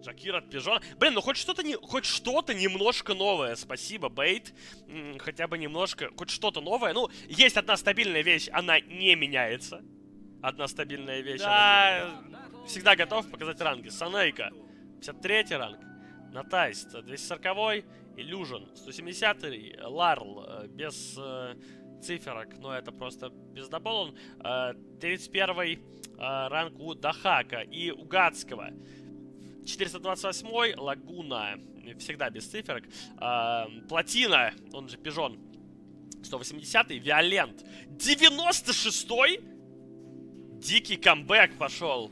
Джакир от Пижона. Блин, ну хоть что-то не, хоть что-то немножко новое. Спасибо, Бейт. М, хотя бы немножко, хоть что-то новое. Ну, есть одна стабильная вещь, она не меняется. Одна стабильная вещь. Да, всегда готов показать ранги. Санейка, 53 ранг. Натайст, 240 Illusion, 170 Ларл, э, без э, циферок, но это просто бездобол. Э, 31 э, ранг у Дахака и у Гадского. 428 Лагуна, всегда без циферок. Э, Платина, он же Пижон. 180 Виолент. 96-й? Дикий камбэк пошел.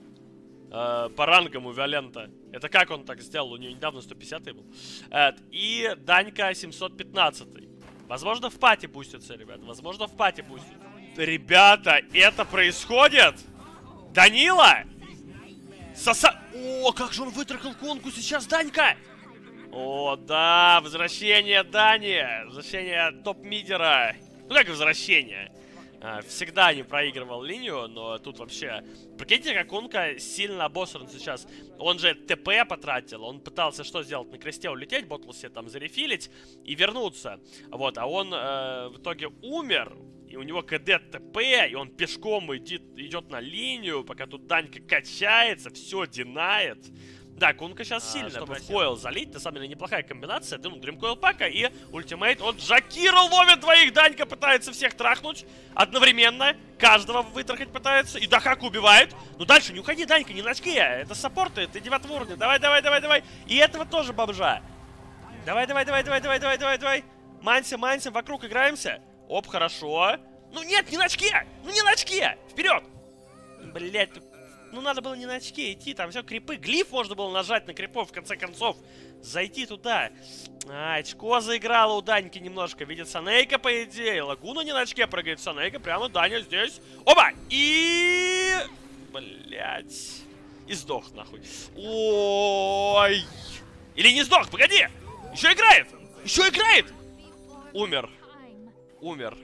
Э, по рангам у Виолента. Это как он так сделал? У него недавно 150 был. Э, и Данька 715 -й. Возможно, в пати бустится, ребят. Возможно, в пати бустится. Ребята, это происходит? Данила! Соса... О, как же он вытрахал конку сейчас, Данька! О, да, возвращение Дани! Возвращение топ-мидера. Ну, как возвращение? А, всегда не проигрывал линию, но тут вообще... Прикиньте, как Онка сильно обосран сейчас. Он же ТП потратил, он пытался что сделать? На кресте улететь, ботл себе там зарефилить и вернуться. Вот, а он э, в итоге умер, и у него КД ТП, и он пешком идет, идет на линию, пока тут Данька качается, все денаит. Да, Кунка сейчас а, сильно, чтобы в coil залить. На самом деле неплохая комбинация. Ну, Dream Coil Пака и ultimate от Джакира ловит двоих. Данька пытается всех трахнуть одновременно. Каждого вытрахать пытается. И Дахак убивает. Ну дальше не уходи, Данька, не на очке. Это саппорты, ты девятого уровня. Давай, давай, давай, давай. И этого тоже бомжа. Давай, давай, давай, давай, давай, давай, давай, давай. Манси, манси, вокруг играемся. Оп, хорошо. Ну нет, не на очке! Ну не на очке! Вперед! Блять, ну, надо было не на очке идти, там все крипы. Глиф можно было нажать на крипов, в конце концов. Зайти туда. А, очко заиграло у Даньки немножко. Видит Санейка, по идее. Лагуна не на очке прыгает. Санейка прямо Даня здесь. Оба! И... Блять. И сдох, нахуй. Ой. Или не сдох, погоди! Еще играет! Еще играет! Умер. Умер.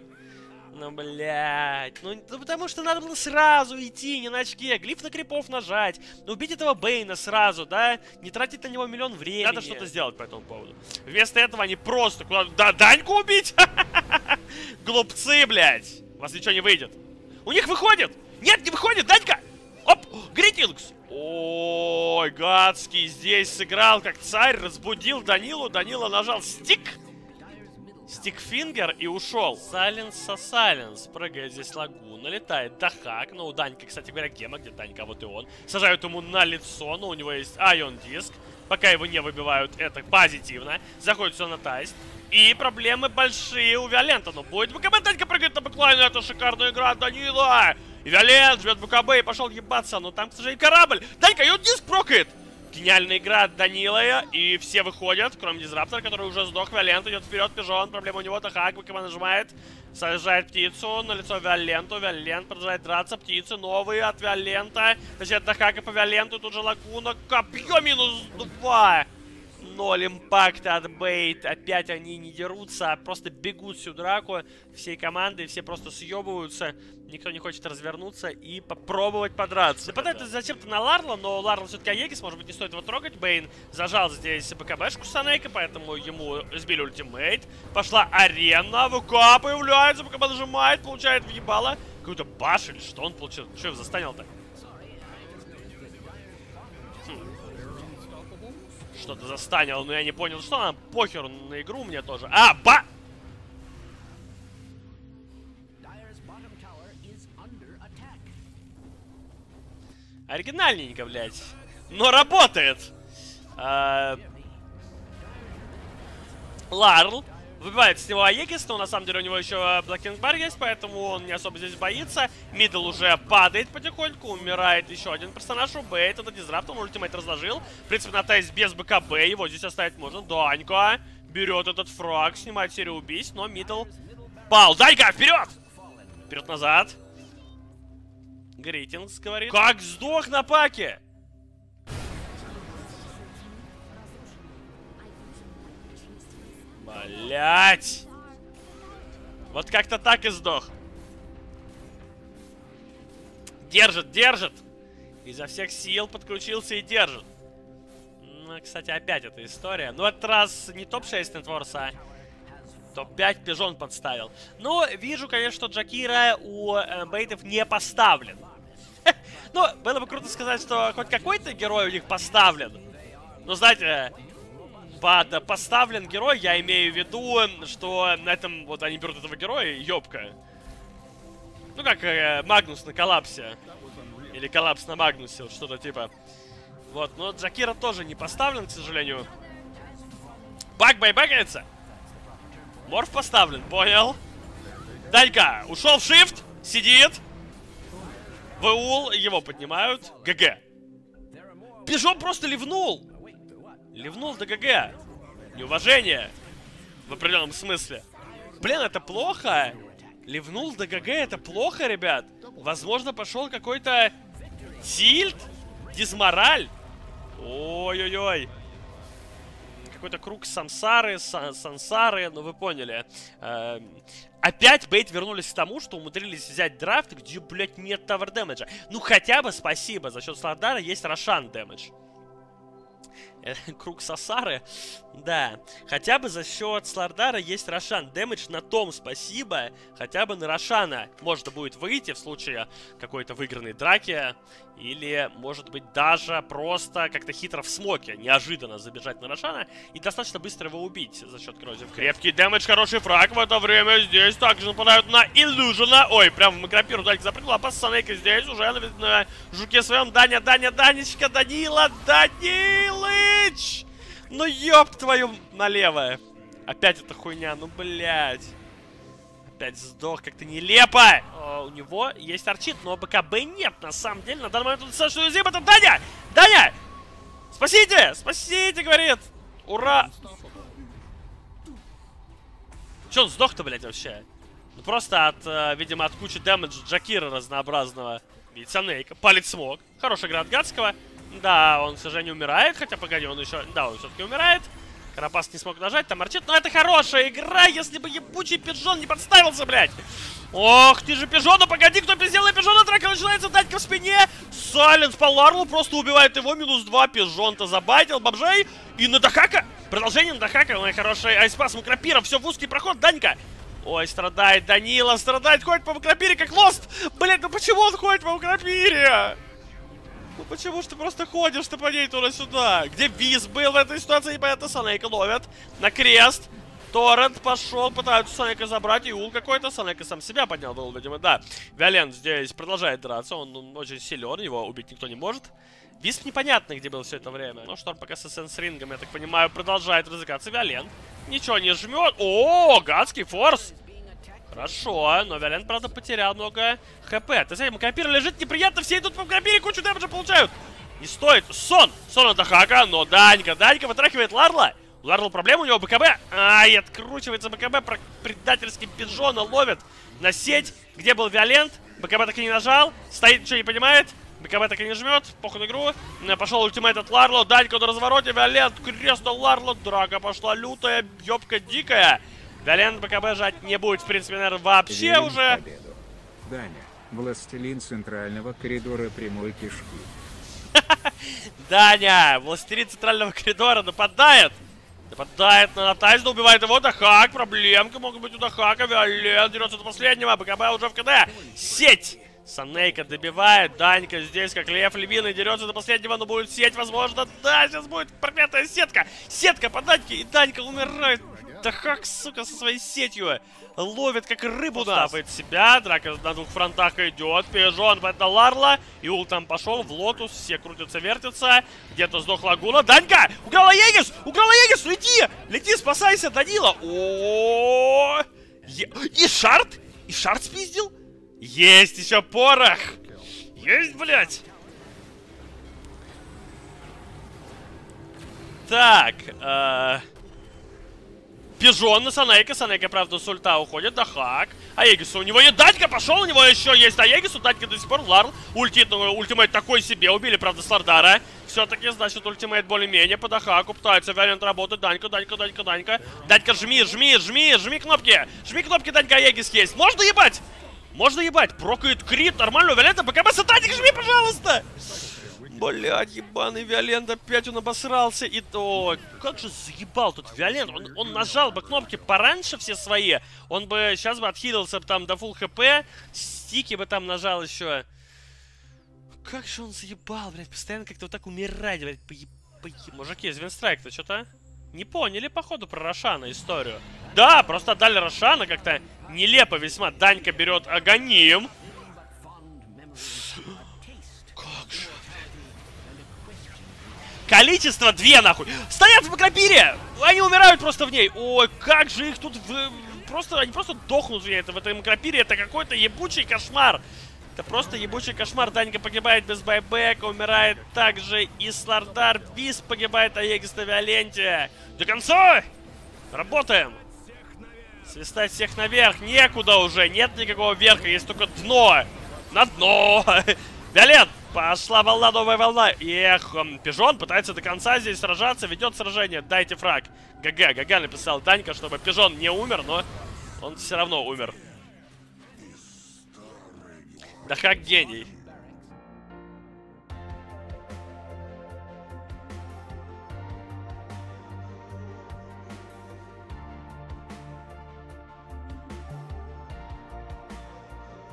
Ну, блядь. Ну, ну, потому что надо было сразу идти, не на очке. Глиф на крипов нажать. Ну, убить этого Бейна сразу, да? Не тратить на него миллион времени. Надо что-то сделать по этому поводу. Вместо этого они просто куда... Да, Даньку убить? Глупцы, блядь. У вас ничего не выйдет. У них выходит! Нет, не выходит, Данька! Оп! Гритингс! Ой, гадский здесь сыграл как царь, разбудил Данилу. Данила нажал стик. Стикфингер и ушел. Сайленс со Сайленс. Прыгает здесь лагуна. Летает Дахак. Ну, у Данька, кстати говоря, гема. Где Данька? Вот и он. Сажают ему на лицо. Но у него есть Айон Диск. Пока его не выбивают, это позитивно. Заходит все на тайст. И проблемы большие у Виолента. Но будет БКБ. Данька прыгает на бэклайн. Это шикарная игра Данила. И Виолент живет БКБ и пошел ебаться. Но там, к сожалению, корабль. Данька, Айон Диск прокает. Гениальная игра от Данила, и все выходят, кроме Дизраптора, который уже сдох. Виолент идет вперед, Пижон, проблема у него, Тахак, ВКБ нажимает, сажает птицу на лицо Виоленту, Виолент продолжает драться, птицы новые от Виолента, значит, Тахака по Виоленту, тут же Лакуна, копье минус 2. Ноль импакта от Бейт. Опять они не дерутся, а просто бегут всю драку. Всей команды, все просто съебываются. Никто не хочет развернуться и попробовать подраться. Нападает да. зачем-то на Ларла, но Ларла все-таки Аегис, может быть, не стоит его трогать. Бейн зажал здесь БКБшку Санейка, поэтому ему сбили ультимейт. Пошла арена, ВК появляется, БКБ нажимает, получает въебало. Какой-то баш или что он получил? Что его застанил-то? Что-то застанил, но я не понял, что она похер на игру мне тоже. А, ба! Оригинальненько, блядь. Но работает. А... Ларл Выбивает с него Aegis, но на самом деле у него еще Black King Bar есть, поэтому он не особо здесь боится. Middle уже падает потихоньку, умирает еще один персонаж у B8, это Дизрапт, он ultimate разложил. В принципе, на тайс без БКБ, его здесь оставить можно. Данька берет этот фраг, снимает серию убийств, но Middle пал. Данька, вперед! Вперед-назад. Грейтингс говорит. Как сдох на паке! Блять! Вот как-то так и сдох. Держит, держит! Изо всех сил подключился и держит. Ну, кстати, опять эта история. Ну, этот раз не топ-6 Нетворса, а топ-5 Пижон подставил. Ну, вижу, конечно, что Джакира у э, бейтов не поставлен. Ну, было бы круто сказать, что хоть какой-то герой у них поставлен. Но, знаете, под поставлен герой я имею в виду, что на этом, вот они берут этого героя, ёбка. Ну, как э, Магнус на коллапсе. Или коллапс на Магнусе, вот что-то типа. Вот, но Джакира тоже не поставлен, к сожалению. Баг байбекается. Морф поставлен, понял. Данька ушел в shift, сидит. ВУЛ, его поднимают. GG. Пижон просто ливнул. Ливнул до GG. Неуважение. В определенном смысле. Блин, это плохо. Ливнул до GG, это плохо, ребят. Возможно, пошел какой-то tilt, дизмораль. Ой-ой-ой. Какой-то круг самсары, сан сансары, ну вы поняли. Э опять Бейт вернулись к тому, что умудрились взять драфт, где, блядь, нет тавер дэмэджа. Ну хотя бы спасибо, за счет Слардара есть Рошан дэмэдж. Круг Сасары. Да. Хотя бы за счет Слардара есть Рошан. Дэмэдж на том спасибо. Хотя бы на Рошана можно будет выйти в случае какой-то выигранной драки. Или, может быть, даже просто как-то хитро в смоке неожиданно забежать на Рошана и достаточно быстро его убить за счет Крозев. Крепкий дэмэдж, хороший фраг в это время. Здесь также нападают на Иллюжина. Ой, прям в макропиру Далька запрыгнула. Опас Санейка здесь уже на, на жуке своем. Даня, Даня, Данечка, Данила, Данилыч! Ну ёб твою налево. Опять эта хуйня, ну блядь опять сдох как-то нелепо. О, у него есть арчит, но БКБ нет. На самом деле, на данный момент он достаточно уязвим. Это Даня! Даня! Спасите! Спасите, говорит! Ура! Че он сдох-то, блядь, вообще? Ну, просто от, э, видимо, от кучи дэмэджа Джакира разнообразного. Видите, Нейка. Палец смог. Хорошая игра от Гадского. Да, он, к сожалению, умирает. Хотя, погоди, он еще... Да, он все-таки умирает. Карапас не смог нажать, там арчит. Но это хорошая игра, если бы ебучий пиджон не подставился, блядь. Ох, ты же пижона, погоди, кто сделал пижона, драка начинается, датька в спине. Сайленс по Ларлу просто убивает его, минус два, пижон-то забайтил бомжей. И на Дахака, продолжение на Дахака, ой, хороший айспас, макропира, все в узкий проход, Данька. Ой, страдает Данила, страдает, ходит по макропире, как лост. Блядь, ну почему он ходит по макропире? Ну почему ж ты просто ходишь ты по ней туда-сюда? Где Виз был в этой ситуации, непонятно, Санейка ловят на крест. Торрент пошел, пытаются Санека забрать, и ул какой-то, Санека сам себя поднял, был, видимо, да. Виолент здесь продолжает драться, он, он очень силен, его убить никто не может. Висп непонятно, где был все это время. Но Шторм пока с с рингом, я так понимаю, продолжает развлекаться. Виолент ничего не жмет. О, гадский форс! Хорошо, но Виолент, правда, потерял много хп. Ты смотри, Макропир лежит неприятно, все идут по Макропире, кучу дэмэджа получают. Не стоит. Сон! Сон от Ахака, но Данька, Данька вытрахивает Ларла. У Ларла проблема, у него БКБ. Ай, откручивается БКБ, предательский пиджона ловит на сеть. Где был Виолент? БКБ так и не нажал. Стоит, ничего не понимает. БКБ так и не жмет. Похуй на игру. Пошел ультимейт от Ларло. Данька на развороте. Виолент, крест на Ларло. Драка пошла лютая, ёбка дикая. Виолент БКБ жать не будет, в принципе, наверное, вообще Верим уже. Победу. Даня, властелин центрального коридора прямой кишки. Даня, властелин центрального коридора нападает. Нападает на Натайзда, убивает его. Дахак, проблемка могут быть у Дахака. Виолент дерется до последнего. БКБ уже в КД. Сеть! Санейка добивает. Данька здесь, как лев львиный, дерется до последнего, но будет сеть, возможно. Да, сейчас будет проклятая сетка. Сетка по Даньке, и Данька умирает. Да как, сука, со своей сетью ловит как рыбу нас. себя, драка на двух фронтах идет, пижон на Ларла, и ул там пошел в Lotus, все крутятся, вертятся, где-то сдох Лагуна. Данька! Украл Aegis! Украл Aegis! Лети! Лети, спасайся, Данила! О, И Shard? И Shard спиздил? Есть еще порох! Есть, блядь! Так, э... Пижон на Санейка. Санейка, правда, с ульта уходит. Да хак. Аегису у него есть. Датька пошел, у него еще есть Аегису. Датька до сих пор. Ларл. Ультит, ну, ультимейт такой себе. Убили, правда, Слардара. Все-таки, значит, ультимейт более-менее по Дахаку. Пытается вариант работать. Данька, Данька, Данька, Данька. Данька, жми, жми, жми, жми кнопки. Жми кнопки, Данька, Аегис есть. Можно ебать? Можно ебать. Прокает крит. Нормально. Валента, БКБ, сатаник, жми, пожалуйста. Блядь, ебаный Виолент, опять он обосрался. И то, как же заебал тут Виолент. Он, он нажал бы кнопки пораньше все свои. Он бы сейчас бы отхилился там до full хп. Стики бы там нажал еще. Как же он заебал, блядь. Постоянно как-то вот так умирать, блядь. Поеб... Поеб... Мужики из Винстрайк-то что-то не поняли, походу, про Рошана историю. Да, просто отдали Рошана как-то нелепо весьма. Данька берет Аганим. Количество две, нахуй. Стоят в Макропире! Они умирают просто в ней. Ой, как же их тут... В... Просто, они просто дохнут в. Это, в этой Макропире это какой-то ебучий кошмар. Это просто ебучий кошмар. Данька погибает без байбека, умирает также и Слардар. Вис погибает, а Егис на Виоленте. До конца! Работаем! Свистать всех наверх. Некуда уже. Нет никакого верха, есть только дно. На дно! Виолент! Пошла волна, новая волна. Эх, Пижон пытается до конца здесь сражаться, ведет сражение. Дайте фраг. ГГ, ГГ написал Данька, чтобы Пижон не умер, но он все равно умер. Да как гений.